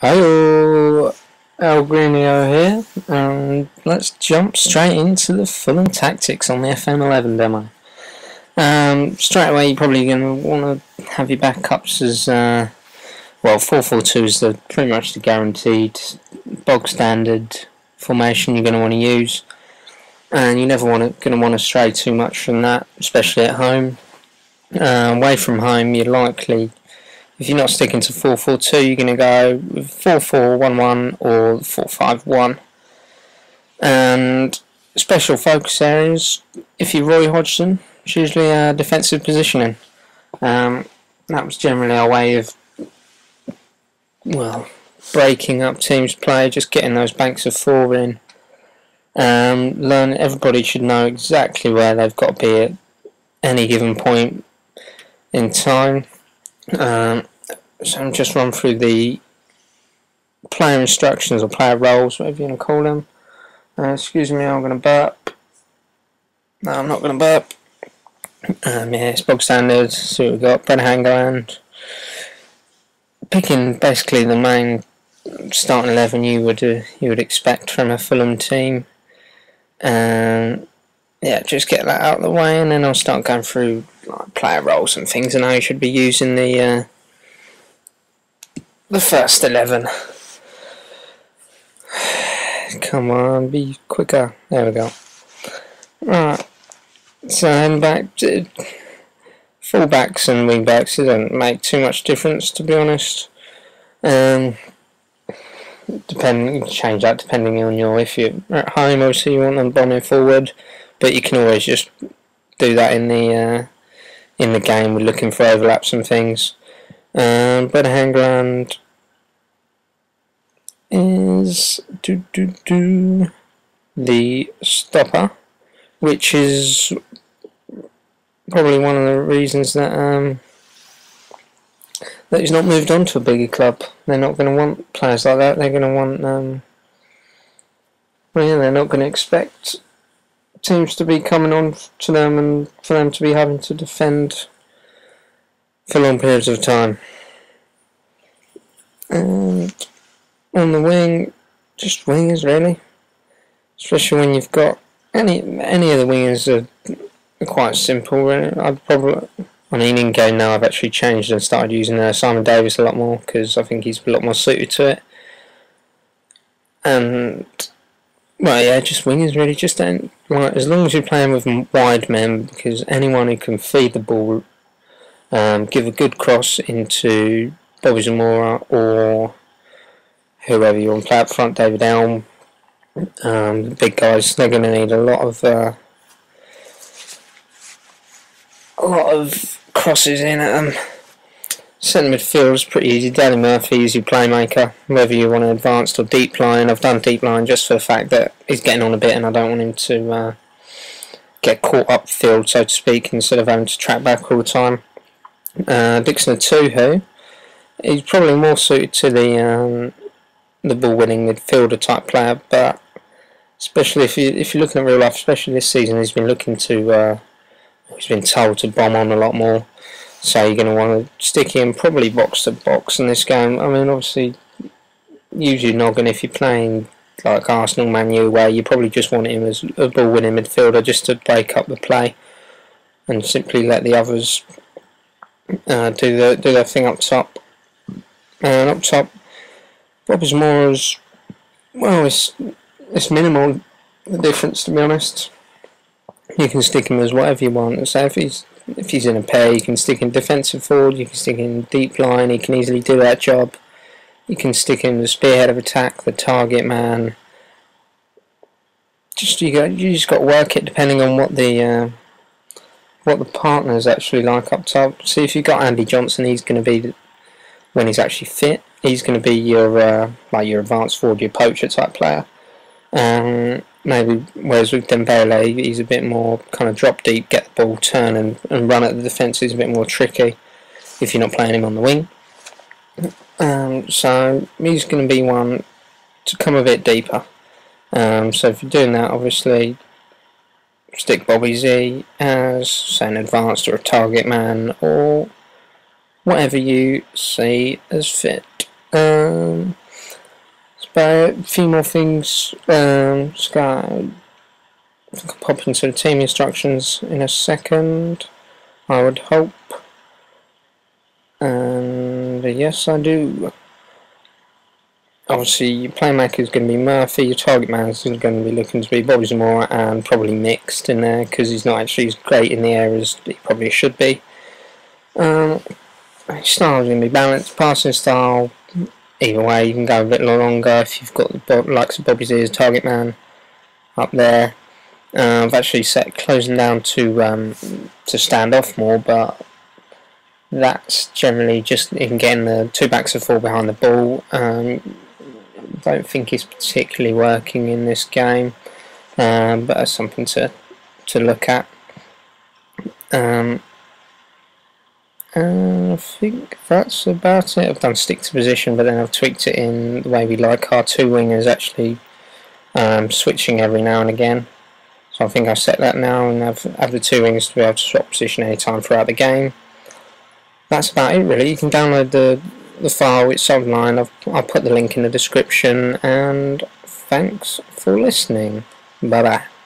Hello, El Greenio here, and let's jump straight into the Fulham tactics on the FM11 demo. Um, straight away, you're probably going to want to have your backups as uh, well. 4-4-2 is the pretty much the guaranteed bog standard formation you're going to want to use, and you're never going to want to stray too much from that, especially at home. Uh, away from home, you're likely if you're not sticking to 4-4-2, you're going to go with 4-4-1-1 or 4-5-1. And special focus areas, if you're Roy Hodgson, it's usually a defensive positioning. Um, that was generally our way of, well, breaking up teams' play, just getting those banks of four in. Um, learn everybody should know exactly where they've got to be at any given point in time. Um, so I'm just run through the player instructions or player roles, whatever you want to call them. Uh, excuse me, I'm going to burp. No, I'm not going to burp. Um, yeah, it's bog standard. See what we've got. Brede Hangeland. Picking basically the main starting eleven you would uh, you would expect from a Fulham team. And yeah, just get that out of the way, and then I'll start going through player roles and things, and how you should be using the uh, the first 11. Come on, be quicker. There we go. Right. So, and back, to fullbacks and wingbacks, it don't make too much difference, to be honest. Um, depending, change that depending on your, if you're at home, obviously you want them bombing forward, but you can always just do that in the, uh, in the game with looking for overlaps and things. Um, Brede Hangeland is do do do the stopper, which is probably one of the reasons that um, that he's not moved on to a bigger club. They're not going to want players like that. They're going to want um, well, yeah, they're not going to expect teams to be coming on to them and for them to be having to defend for long periods of time. And on the wing, just wingers really. Especially when you've got any any of the wingers are, quite simple. Really. I'd probably on an in game now I've actually changed and started using uh, Simon Davies a lot more because I think he's a lot more suited to it. And well, yeah, just wingers really. Just don't, like, as long as you're playing with wide men, because anyone who can feed the ball um, give a good cross into Bobby Zamora or whoever you want to play up front, David Elm. Um, the big guys, they're going to need a lot of uh, a lot of crosses in at them. Centre midfield is pretty easy. Danny Murphy your playmaker. Whether you want to advanced or deep line, I've done deep line just for the fact that he's getting on a bit, and I don't want him to uh, get caught up field, so to speak, instead of having to track back all the time. Uh, Dickson Etuhu, he's probably more suited to the um, the ball winning midfielder type player, but especially if you if you're looking at real life, especially this season, he's been looking to uh, he's been told to bomb on a lot more. So you're going to want to stick him probably box to box in this game. I mean, obviously, use your noggin if you're playing like Arsenal, Man U, where you probably just want him as a ball winning midfielder just to break up the play and simply let the others uh, do the do their thing up top. And up top, Rob is more as well, it's it's minimal the difference to be honest. You can stick him as whatever you want. So if he's if he's in a pair, you can stick in defensive forward. You can stick in deep line. He can easily do that job. You can stick him the spearhead of attack, the target man. Just you got you just got to work it depending on what the uh, what the partner's actually like up top. See if you've got Andy Johnson, he's going to be when he's actually fit. He's going to be your uh, like your advanced forward, your poacher type player. Um, maybe whereas with Dembele, he's a bit more kind of drop deep, get the ball, turn and, and run at the defence is a bit more tricky if you're not playing him on the wing. Um, so he's going to be one to come a bit deeper. Um, so if you're doing that, obviously stick Bobby Z as say an advanced or a target man or whatever you see as fit. Um, few more things. Um, just got, pop into the team instructions in a second. I would hope. And yes, I do. Obviously, your playmaker is going to be Murphy. Your target man is going to be looking to be Bobby Zamora and probably mixed in there because he's not actually as great in the air as he probably should be. Um, style is going to be balanced. Passing style, either way, you can go a bit longer if you've got the likes of Bobby's ears, target man up there. Uh, I've actually set closing down to um, to stand off more, but that's generally just in getting the two backs of four behind the ball. Um, don't think it's particularly working in this game, um, but that's something to to look at. Um, and I think that's about it. I've done stick to position, but then I've tweaked it in the way we like our two wingers actually um, switching every now and again. So I think I've set that now and have the two wings to be able to swap position anytime throughout the game. That's about it really. You can download the, the file, it's online. I've, I'll put the link in the description and thanks for listening. Bye bye.